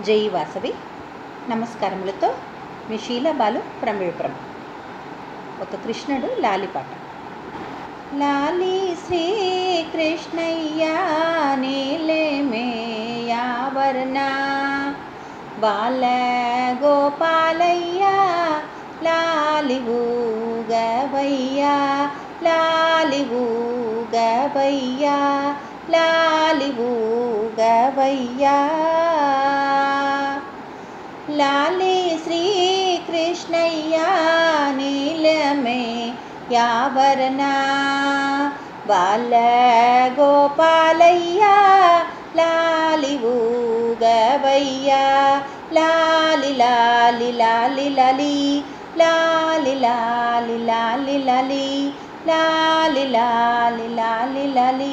జై వాసవి. నమస్కారములతో మీ బాలు ఫ్రమ్ విప్రమ్ ఒక కృష్ణుడు లాలిపాట. లాలి శ్రీకృష్ణయ్య నీలేమేయావర్ణ బాల గోపాలయ్య లాలి ఊగవయ్యా. లాలి ఊగవయ్యా లాలి ఊగవయ్యా. लाले श्री कृष्णय नीलमे यना बालगोपलय लालि भगवैया लालि लालि। ला लालि लालि लालि लालि। ला लालि लाल लाल ला लालि।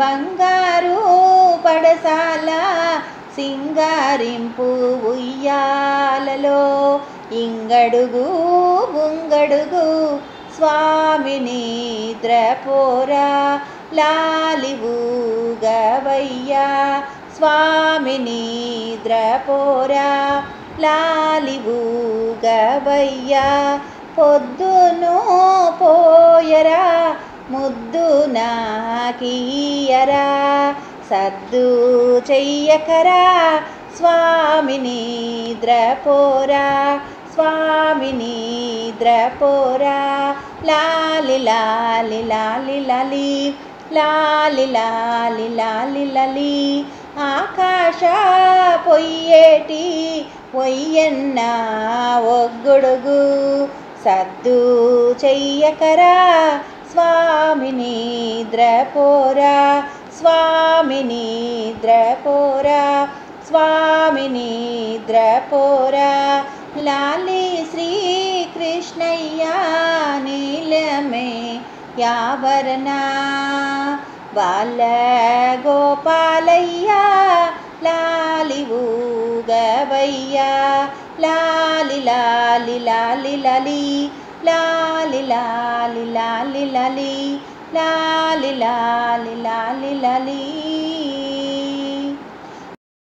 बङ्गारु पडशाला సింగారింపు ఉయ్యాలలో ఇంగడుగు ఉంగడుగు. స్వామిని ద్రపోరా లాలి ఊగవయ్యా. స్వామిని ద్రపోరా లాలి ఊగవయ్యా. పొద్దును పోయరా ముద్దు నాకీయరా సద్దు చెయ్యకరా స్వామిని ద్రపోరా స్వామిని ద్రపోరా లాలి లాలి లాలి లాలి లాలి లాలి లాలి లాలి. ఆకాశ పొయ్యేటి పొయ్యన్న ఒగ్గుడుగు సద్దు చెయ్యకరా స్వామిని ద్రపోరా స్వా स्वामिनी द्रपोरा स्वामिनी द्रपोरा लालि श्रीकृष्णय्या नीलमे यावरना बालगोपालया लालगया लाल लालि लालि लि लालि लालि लालि लि लालि लालि लालि लाल लाल।